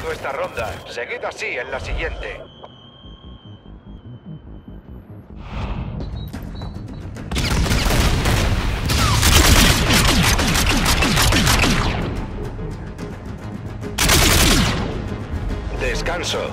ganado esta ronda. Seguid así en la siguiente. Descanso.